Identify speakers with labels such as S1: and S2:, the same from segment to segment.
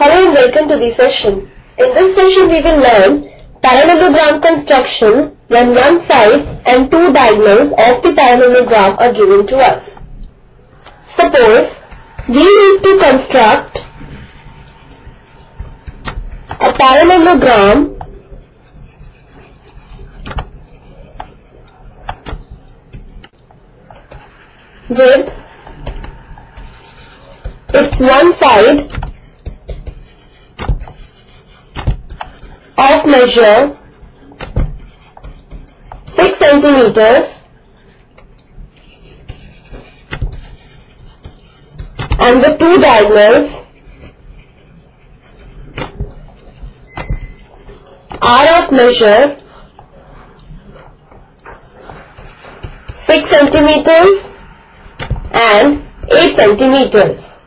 S1: Hello and welcome to the session. In this session we will learn parallelogram construction when one side and two diagonals of the parallelogram are given to us. Suppose we need to construct a parallelogram with its one side of measure 6 centimeters and the two diagonals are of measure 6 centimeters and 8 centimeters.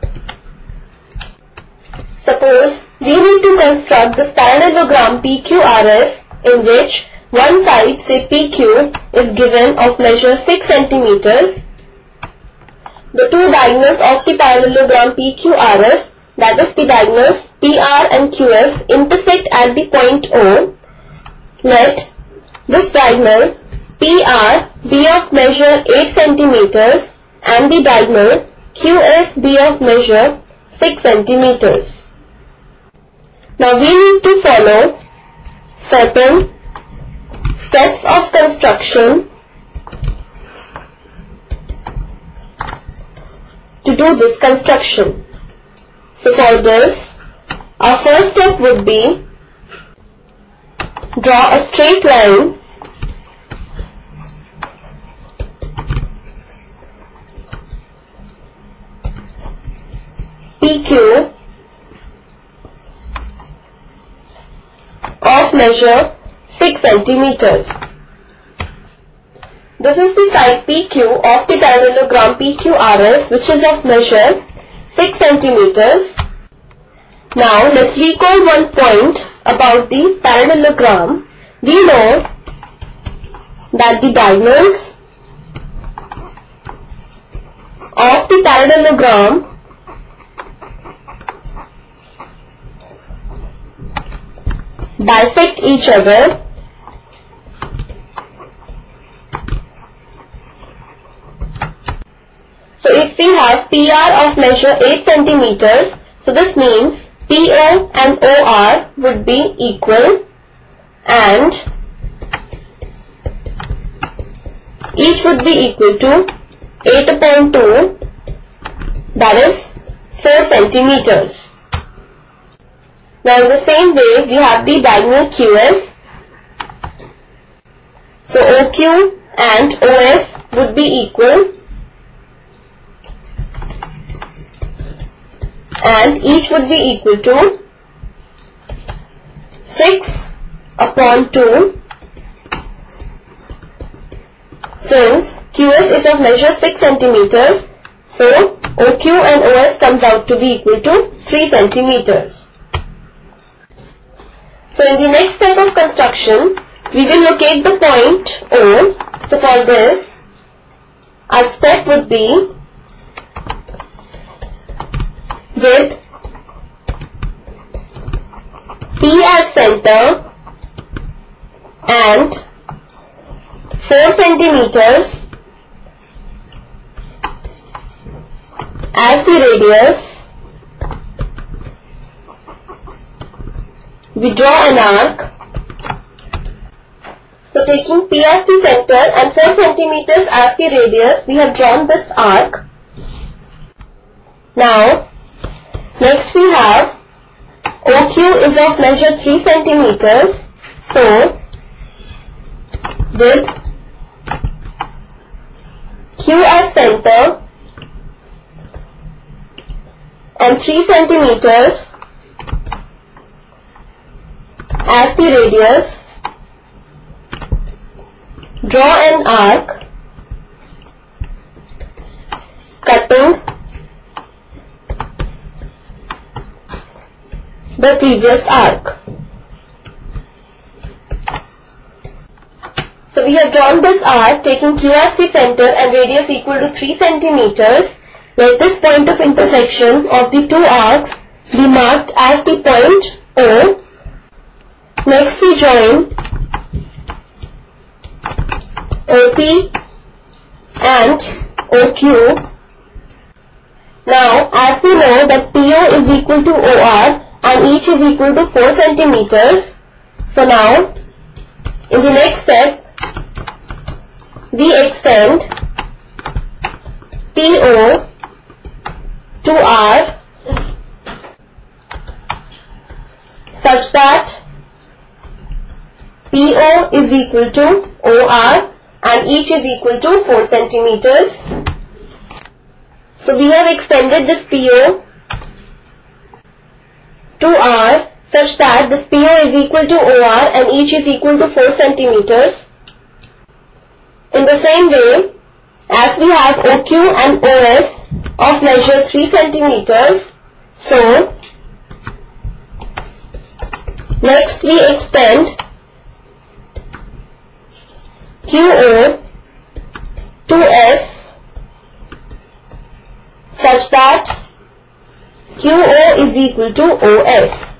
S1: Suppose we need to construct this parallelogram PQRS in which one side say PQ is given of measure 6 centimeters. The two diagonals of the parallelogram PQRS that is the diagonals PR and QS intersect at the point O. Let this diagonal PR be of measure 8 centimeters and the diagonal QS be of measure 6 centimeters. Now we need to follow certain steps of construction to do this construction. So for this, our first step would be draw a straight line PQ of measure 6 centimeters. This is the side PQ of the parallelogram PQRS which is of measure 6 centimeters. Now let's recall one point about the parallelogram. We know that the diagonals of the parallelogram bisect each other So if we have PR of measure 8 centimeters, so this means PO and OR would be equal and each would be equal to 8 upon 2 that is 4 centimeters. Now in the same way we have the diagonal QS. So OQ and OS would be equal and each would be equal to 6 upon 2 since QS is of measure 6 centimeters so OQ and OS comes out to be equal to 3 centimeters. So in the next step of construction we will locate the point O. So for this our step would be with P as center and 4 centimeters as the radius we draw an arc so taking P as the center and 4 centimeters as the radius we have drawn this arc now Next we have OQ is of measure 3 centimeters. So with Q as center and 3 centimeters as the radius, draw an arc cutting the previous arc. So we have drawn this arc taking Q as the center and radius equal to 3 centimeters. Let this point of intersection of the two arcs, be marked as the point O. Next we join OP and OQ. Now as we know that PO is equal to OR and each is equal to 4 centimeters. So now in the next step we extend PO to R such that PO is equal to OR and each is equal to 4 centimeters. So we have extended this PO to R such that this PO is equal to OR and each is equal to 4 centimeters. In the same way, as we have OQ and OS of measure 3 centimeters, so next we extend QO to S such that QO is equal to OS.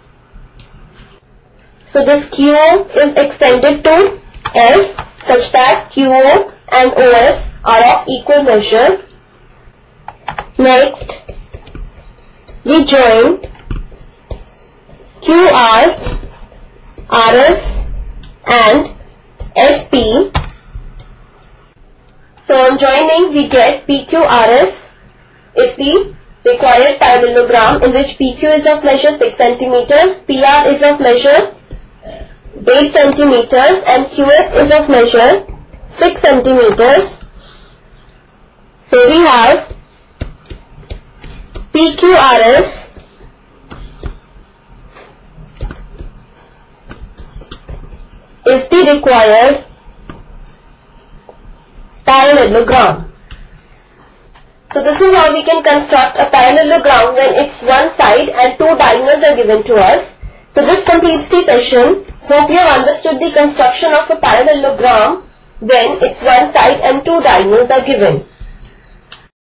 S1: So this QO is extended to S such that QO and OS are of equal measure. Next, we join QR, RS and SP. So on joining we get PQRS is the required parallelogram in which PQ is of measure 6 centimeters, PR is of measure 8 centimeters and QS is of measure 6 centimeters. So we have PQRS is the required parallelogram. So this is how we can construct a parallelogram when it's one side and two diagonals are given to us. So this completes the session. Hope you have understood the construction of a parallelogram when its one side and two diagonals are given.